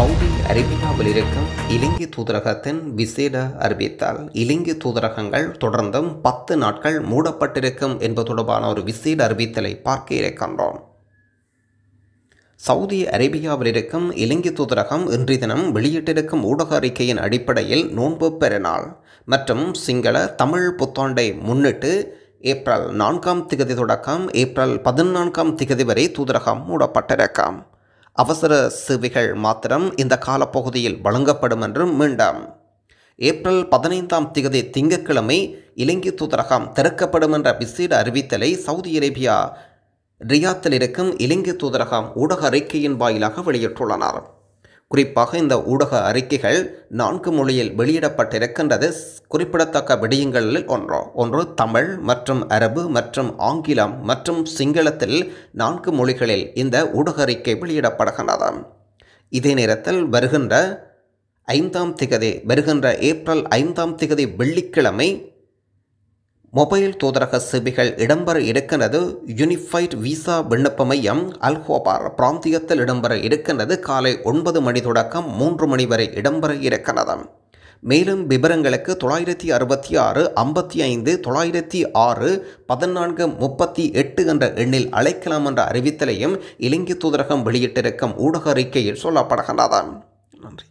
Saudi அரேபியாவில் இருக்கும் இலங்கை தூதரகத்தின் விசேட அறிவித்தால் இலங்கை தூதரகங்கள் தொடர்ந்தும் பத்து நாட்கள் மூடப்பட்டிருக்கும் என்பது தொடர்பான ஒரு விசேட அறிவித்தலை பார்க்க இருக்கின்றோம் சவுதி அரேபியாவில் இருக்கும் இலங்கை தூதரகம் இன்றைய தினம் வெளியிட்டிருக்கும் ஊடக அறிக்கையின் அடிப்படையில் நோன்பு பெருநாள் மற்றும் சிங்கள தமிழ் புத்தாண்டை முன்னிட்டு ஏப்ரல் நான்காம் திகதி தொடக்கம் ஏப்ரல் பதினான்காம் திகதி வரை தூதரகம் மூடப்பட்டிருக்கும். அவசர சேவைகள் மாத்திரம் இந்த காலப்பகுதியில் வழங்கப்படும் என்றும் மீண்டாம். ஏப்ரல் பதினைந்தாம் திகதி திங்கட்கிழமை இலங்கை தூதரகம் திறக்கப்படும் என்ற விசேட அறிவித்தலை சவுதி அரேபியா ரியாத்தில் இருக்கும் இலங்கை தூதரகம் ஊடக அறிக்கையின் வாயிலாக வெளியிட்டுள்ளனர். குறிப்பாக இந்த ஊடக அறிக்கைகள் நான்கு மொழியில் வெளியிடப்பட்டிருக்கின்றது. குறிப்பிடத்தக்க விடயங்களில் ஒன்று ஒன்று தமிழ் மற்றும் அரபு மற்றும் ஆங்கிலம் மற்றும் சிங்களத்தில் நான்கு மொழிகளில் இந்த ஊடக அறிக்கை வெளியிடப்படுகின்றது. இதே நேரத்தில் வருகின்ற ஐந்தாம் திகதி வருகின்ற ஏப்ரல் ஐந்தாம் திகதி வெள்ளிக்கிழமை மொபைல் தூதரக சேவைகள் இடம்பெற இருக்கின்றது. யூனிஃபைட் விசா விண்ணப்ப மையம் அல்ஹோபார் பிராந்தியத்தில் இடம்பெற இருக்கின்றது. காலை ஒன்பது மணி தொடக்கம் மூன்று மணி வரை இடம்பெற இருக்கிறது மேலும் விவரங்களுக்கு தொள்ளாயிரத்தி அறுபத்தி ஆறு ஐம்பத்தி ஐந்து தொள்ளாயிரத்தி ஆறு பதினான்கு முப்பத்தி எட்டு என்ற எண்ணில் அழைக்கலாம் என்ற அறிவித்தலையும் இலங்கை தூதரகம் வெளியிட்டிருக்கும் ஊடக அறிக்கையில் சொல்லப்படுகின்றது. நன்றி.